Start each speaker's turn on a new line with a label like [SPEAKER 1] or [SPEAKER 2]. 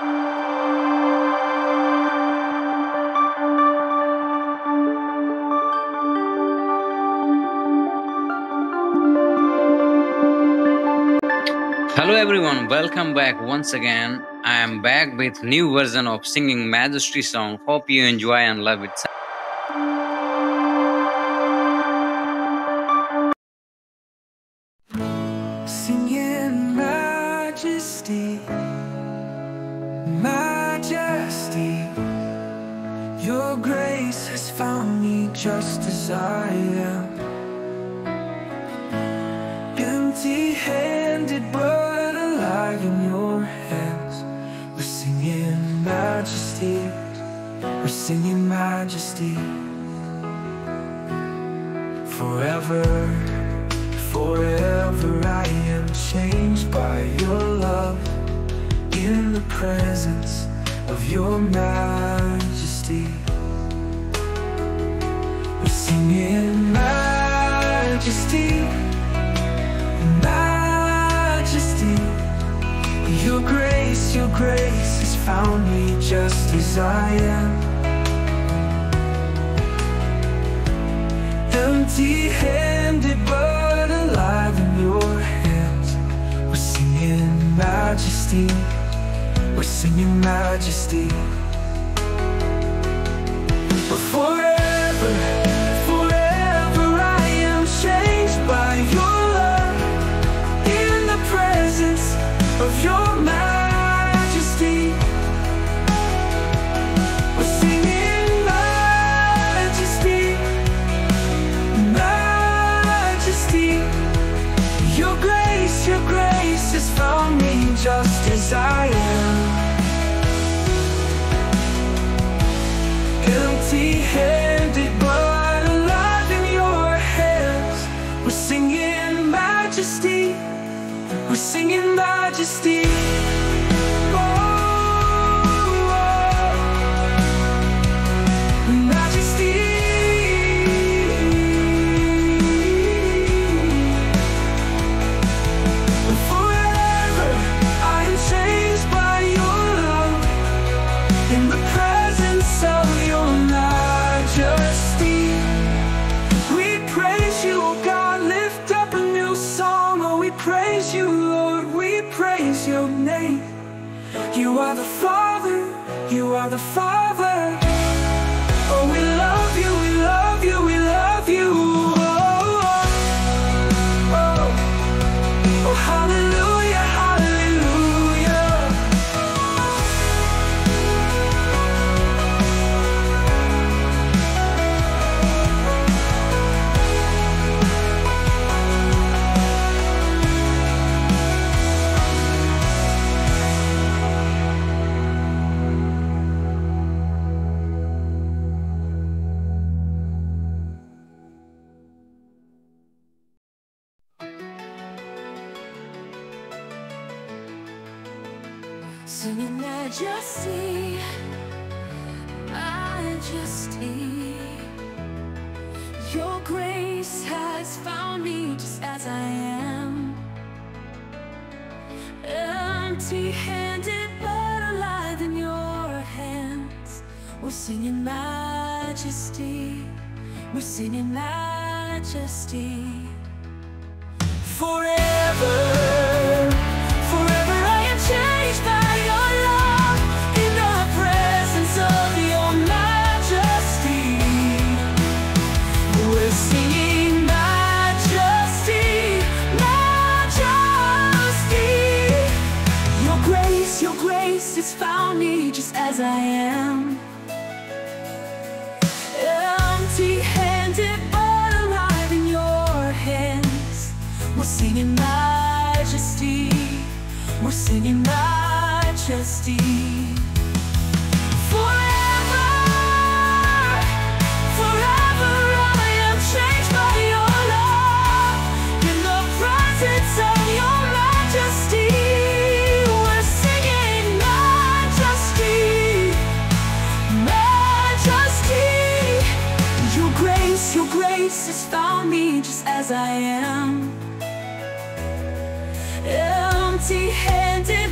[SPEAKER 1] Hello everyone, welcome back once again. I am back with new version of singing Majesty song. Hope you enjoy and love it.
[SPEAKER 2] Your grace has found me just as I am. Empty handed but alive in your hands. We're singing majesty, we're singing majesty. Forever. Forever I am changed by your love In the presence of your majesty We're majesty Majesty. Your grace, your grace has found me just as I am. Empty-handed but alive in your hands. We're singing majesty. We're singing majesty. Forever, forever singing majesty You are the Father, you are the Father
[SPEAKER 3] Singing majesty, majesty. Your grace has found me just as I am. Empty handed but alive in your hands. We're singing majesty, we're singing majesty.
[SPEAKER 2] Forever has found me just as I am. Empty-handed but alive in your hands. We're singing majesty. We're singing majesty. Just found me just as I am. Empty-handed